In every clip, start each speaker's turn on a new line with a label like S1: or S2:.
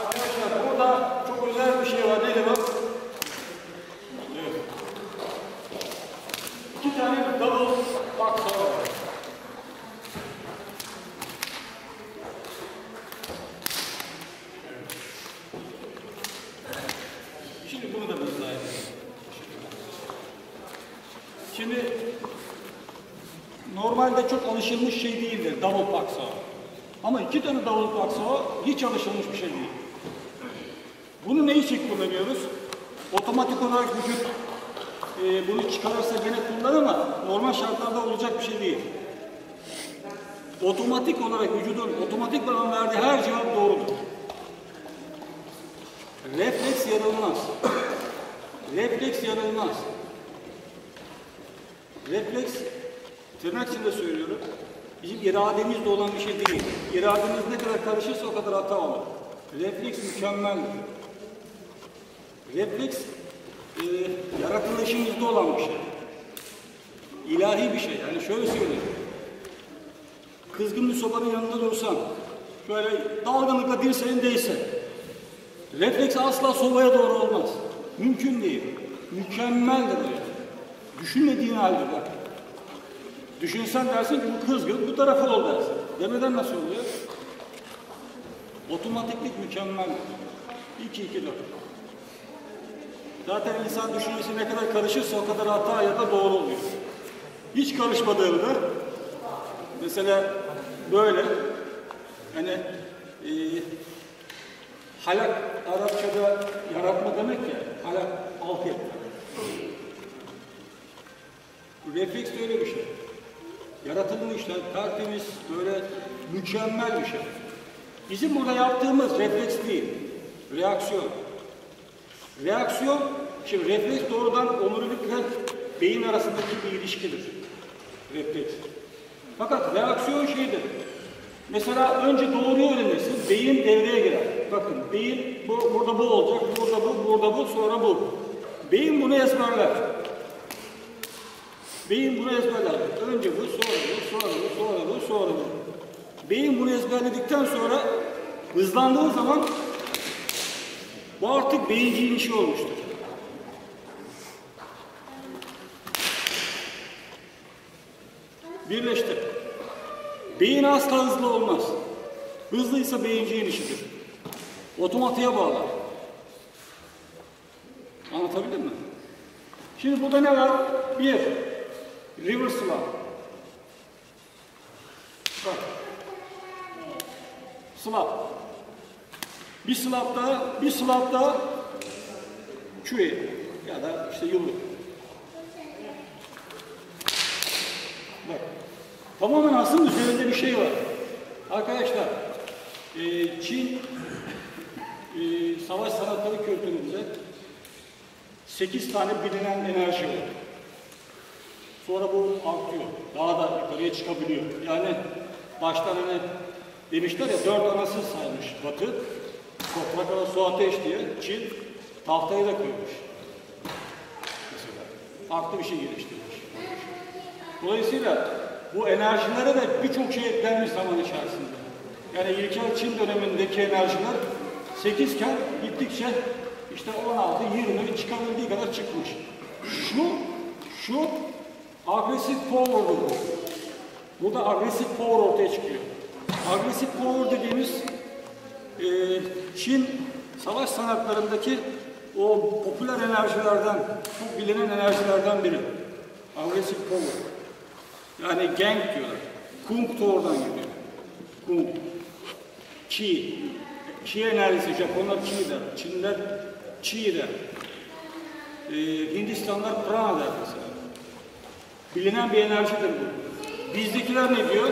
S1: Arkadaşlar burada çok özel bir şey var. Nedir bak? Evet. İki tane double box var. Şimdi bunu da biz daha Şimdi normalde çok alışılmış şey değildir double box Ama iki tane double box hiç alışılmış bir şey değil. Bunu ne için kullanıyoruz? Otomatik olarak vücut e, bunu çıkarırsa gene kullanır ama normal şartlarda olacak bir şey değil. Otomatik olarak vücudun otomatik olarak verdiği her cevap doğrudur. Refleks yanılmaz. Refleks yanılmaz. Refleks, tırnak içinde söylüyorum, bizim irademizde olan bir şey değil. İrademiz ne kadar karışırsa o kadar hata olur. Refleks mükemmeldir. Refleks, e, yaratılışımızda olan bir şey. İlahi bir şey. Yani şöyle söyleyeyim. Kızgın bir sobanın yanında dursan, şöyle dalgınlıkla dirseğin değse, refleks asla sobaya doğru olmaz. Mümkün değil. Mükemmeldir yani. Düşünmediğin halde bak. Düşünsen dersin ki bu kızgın, bu tarafa ol dersin. Demeden nasıl oluyor? Otomatiklik mükemmel. 2 2 4. Zaten insan düşüncesi ne kadar karışırsa o kadar hata ya da doğru oluyor. Hiç karışmadığında mesela böyle hani e, halak Arapçada yaratma demek ya halak alt etme. Refleks öyle bir şey. Yaratılmışlar, tertemiz, böyle mükemmel bir şey. Bizim burada yaptığımız refleks değil, reaksiyon. Reaksiyon, şimdi refleks doğrudan omurilikle beyin arasındaki bir ilişkidir. Refleks. Fakat reaksiyon şeydir. Mesela önce doğruyu öğrenirsin, beyin devreye girer. Bakın beyin bu, burada bu olacak, burada bu, burada bu, sonra bu. Beyin bunu ezberler. Beyin bunu ezberler. Önce bu, sonra bu, sonra bu, sonra bu, sonra bu. Beyin bunu ezberledikten sonra hızlandığı zaman bu artık beyinciğin işi olmuştur. Birleştir. Beyin asla hızlı olmaz. Hızlıysa beyinciğin işidir. Otomatiğe bağlar. Anlatabildim mi? Şimdi burada ne var? Bir, reverse var. Slap. Bir slap daha, bir slap daha çüye ya da işte yumruk. Bak. Tamamen aslında üzerinde bir şey var. Arkadaşlar, e, Çin e, savaş sanatları kültüründe 8 tane bilinen enerji var. Sonra bu artıyor. Daha da yukarıya çıkabiliyor. Yani baştan hani demişler ya dört anasız saymış Batı. Toprak hava su ateş diye Çin tahtayı da koymuş. Mesela. Farklı bir şey geliştirmiş. Dolayısıyla bu enerjilere de birçok şey eklenmiş zaman içerisinde. Yani ilkel Çin dönemindeki enerjiler 8 iken gittikçe işte 16, 20 çıkabildiği kadar çıkmış. Şu, şu agresif power Burada agresif power ortaya çıkıyor. Agresif power dediğimiz e, Çin savaş sanatlarındaki o popüler enerjilerden, çok bilinen enerjilerden biri. Agresif power. Yani gang diyorlar. Kung da oradan geliyor. Kung. Ki. Ki enerjisi. Japonlar Ki der. Çinler Çi der. Ee, Hindistanlar prana der mesela. Bilinen bir enerjidir bu. Bizdekiler ne diyor?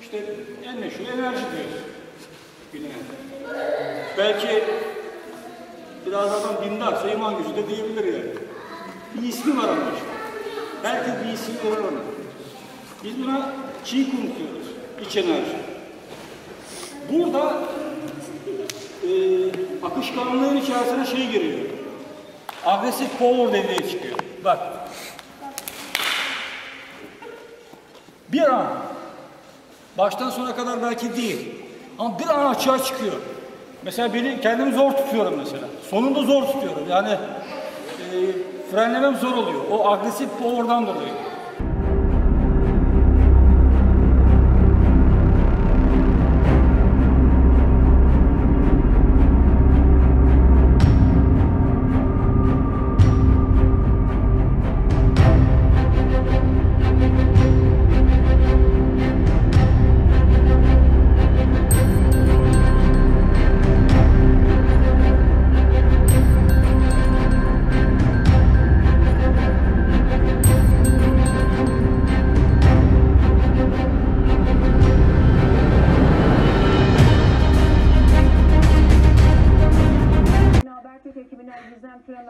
S1: İşte en meşhur enerji diyor. Bilinen. Belki biraz adam dindarsa iman gücü de diyebilir yani. Bir ismi var ama işte. Herkes bir isim var ona. Biz buna çiğ kum diyoruz. İç enerji. Burada e, akışkanlığın içerisine şey giriyor. Agresif power devreye çıkıyor. Bak. Bir an. Baştan sona kadar belki değil. Ama bir an açığa çıkıyor. Mesela beni kendimi zor tutuyorum mesela. Sonunda zor tutuyorum. Yani e, frenlemem zor oluyor. O agresif o oradan dolayı.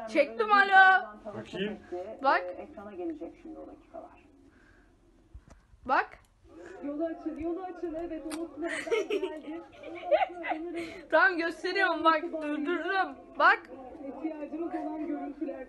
S2: Çektim, alo.
S1: Bakayım.
S2: Bak.
S3: Ekrana gelecek şimdi o dakikalar.
S2: Bak.
S4: Yolu açın, yolu açın. Evet, unutmadan geldi.
S2: Tamam gösteriyorum bak. Durdururum. Bak.
S4: ihtiyacımız olan görüntüler.